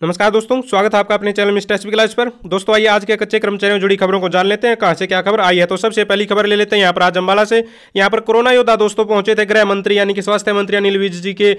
नमस्कार दोस्तों, स्वागत है आपका अपने चैनल मिस्टर एसपी क्लास पर। दोस्तों, आइए आज के कच्चे कर्मचारियों जुड़ी खबरों को जान लेते हैं, कहाँ से क्या खबर आई है तो सबसे पहली खबर ले लेते हैं यहाँ पर आज अंबाला से। यहाँ पर कोरोना योद्धा दोस्तों पहुँचे थे गृह मंत्री यानी कि स्वास्थ्य मंत्री अनिल विज जी के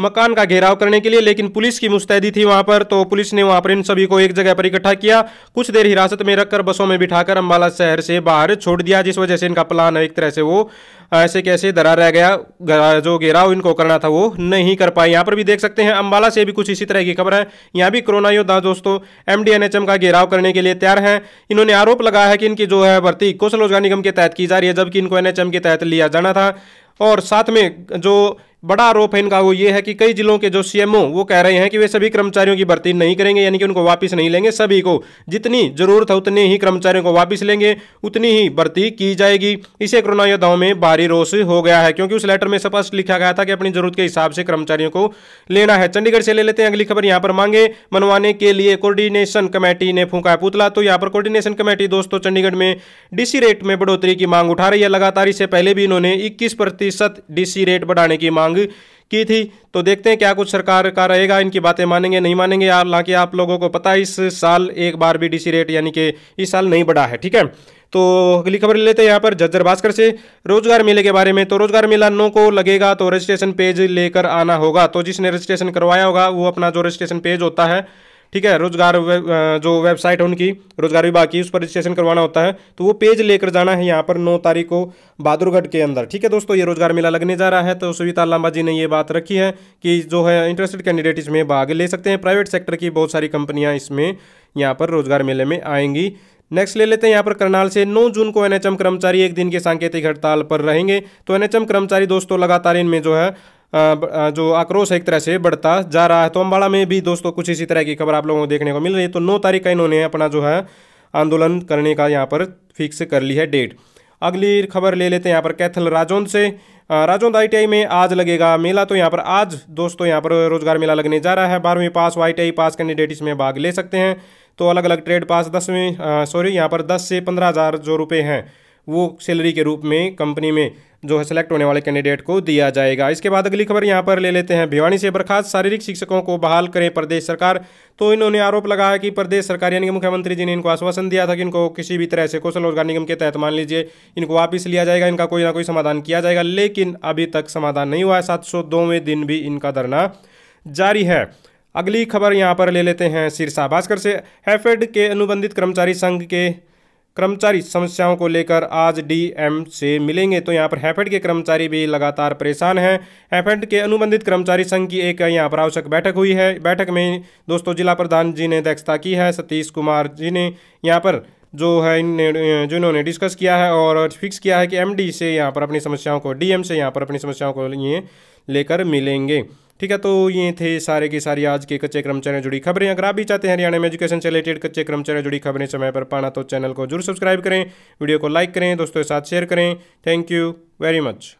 मकान का घेराव करने के लिए, लेकिन पुलिस की मुस्तैदी थी वहाँ पर तो पुलिस ने वहाँ पर इन सभी को एक जगह पर इकट्ठा किया। कुछ देर हिरासत में रखकर बसों में बिठाकर अम्बाला शहर से बाहर छोड़ दिया, जिस वजह से इनका प्लान एक तरह से वो ऐसे कैसे दरा रह गया। जो घेराव इनको करना था वो नहीं कर पाए। यहाँ पर भी देख सकते हैं अम्बाला से भी कुछ इसी तरह की खबर है। यहाँ भी कोरोना योद्धा दोस्तों एमडीएनएचएम का घेराव करने के लिए तैयार हैं। इन्होंने आरोप लगाया है कि इनकी जो है भर्ती कौशल रोज़गार निगम के तहत की जा रही है, जबकि इनको एनएचएम के तहत लिया जाना था। और साथ में जो बड़ा आरोप है इनका वो ये है कि कई जिलों के जो सीएमओ वो कह रहे हैं कि वे सभी कर्मचारियों की भर्ती नहीं करेंगे, यानी कि उनको वापस नहीं लेंगे। सभी को जितनी ज़रूरत है, उतने ही कर्मचारियों को वापस लेंगे, उतनी ही भर्ती की जाएगी। इसे कोरोना योद्धाओं में भारी रोष हो गया है, क्योंकि उस लेटर में स्पष्ट लिखा गया था कि अपनी ज़रूरत के हिसाब से कर्मचारियों को लेना है। चंडीगढ़ से ले लेते हैं अगली खबर। यहाँ पर मांगे मनवाने के लिए कोर्डिनेशन कमेटी ने फूका पुतला। तो यहाँ पर कोर्डिनेशन कमेटी दोस्तों, चंडीगढ़ में डीसी रेट में बढ़ोतरी की मांग उठा रही है। लगातार इससे पहले भी इन्होंने इक्कीस प्रतिशत डीसी रेट बढ़ाने की मांग की थी। तो देखते हैं क्या कुछ सरकार का रहेगा। इनकी बातें मानेंगे, नहीं मानेंगे। हालाँकि आप लोगों को पता है, इस साल एक बार भी डीसी रेट यानी कि इस साल नहीं बढ़ा है, ठीक है? तो अगली खबर लेते हैं यहाँ पर जज्जर भास्कर से। रोज़गार मेले के बारे में तो रोज़गार मेला नो को लगेगा तो रजिस्ट्रेशन पेज लेकर आना होगा। तो जिसने रजिस्ट्रेशन करवाया होगा, वो अपना जो रजिस्ट्रेशन पेज होता है ठीक है, रोज़गार जो वेबसाइट है उनकी, रोज़गार विभाग की, उस पर रजिस्ट्रेशन करवाना होता है। तो वो पेज लेकर जाना है यहाँ पर नौ तारीख को बहादुरगढ़ के अंदर। ठीक है दोस्तों, ये रोज़गार मेला लगने जा रहा है तो सुविता लांबा जी ने ये बात रखी है कि जो है इंटरेस्टेड कैंडिडेट इसमें भाग ले सकते हैं। प्राइवेट सेक्टर की बहुत सारी कंपनियाँ इसमें यहाँ पर रोज़गार मेले में आएँगी। नेक्स्ट ले लेते हैं यहाँ पर करनाल से। 9 जून को एनएचएम कर्मचारी एक दिन के सांकेतिक हड़ताल पर रहेंगे। तो एनएचएम कर्मचारी दोस्तों, लगातार इनमें जो है जो आक्रोश है एक तरह से बढ़ता जा रहा है। तो अम्बाड़ा में भी दोस्तों कुछ इसी तरह की खबर आप लोगों को देखने को मिल रही है। तो नौ तारीख का इन्होंने अपना जो है आंदोलन करने का यहाँ पर फिक्स कर ली है डेट। अगली खबर ले लेते हैं यहाँ पर कैथल राजौंद से। राजौंद आई में आज लगेगा मेला। तो यहाँ पर आज दोस्तों यहाँ पर रोज़गार मेला लगने जा रहा है। बारहवीं पास व आई पास कैंडिडेट इसमें भाग ले सकते हैं। तो अलग अलग ट्रेड पास दसवीं सॉरी, यहाँ पर दस से पंद्रह हज़ार जो रुपये हैं। वो सैलरी के रूप में कंपनी में जो है सेलेक्ट होने वाले कैंडिडेट को दिया जाएगा। इसके बाद अगली खबर यहाँ पर ले लेते हैं। भिवानी से बर्खास्त शारीरिक शिक्षकों को बहाल करें प्रदेश सरकार। तो इन्होंने आरोप लगाया कि प्रदेश सरकार यानी कि मुख्यमंत्री जी ने इनको आश्वासन दिया था कि इनको किसी भी तरह से कौशल रोज़गार निगम के तहत मान लीजिए, इनको वापस लिया जाएगा। इनका कोई ना कोई समाधान किया जाएगा, लेकिन अभी तक समाधान नहीं हुआ है। सात सौ दिन भी इनका धरना जारी है। अगली खबर यहाँ पर ले लेते हैं सिरसा। भास्कर से हैफेड के अनुबंधित कर्मचारी संघ के कर्मचारी समस्याओं को लेकर आज डीएम से मिलेंगे। तो यहाँ पर हैफेड के कर्मचारी भी लगातार परेशान हैं। हैफेड के अनुबंधित कर्मचारी संघ की एक यहाँ पर आवश्यक बैठक हुई है। बैठक में दोस्तों जिला प्रधान जी ने अध्यक्षता की है। सतीश कुमार जी ने यहाँ पर जो है इन जिन्होंने डिस्कस किया है और फिक्स किया है कि एमडी से यहाँ पर अपनी समस्याओं को, डीएम से यहाँ पर अपनी समस्याओं को ये लेकर मिलेंगे। ठीक है तो ये थे सारे की सारी आज के कच्चे कर्मचारियों जुड़ी खबरें। अगर आप भी चाहते हैं हरियाणा में एजुकेशन से रिलेटेड कच्चे कर्मचारियों जुड़ी खबरें समय पर पाना तो चैनल को ज़रूर सब्सक्राइब करें, वीडियो को लाइक करें, दोस्तों के साथ शेयर करें। Thank you very much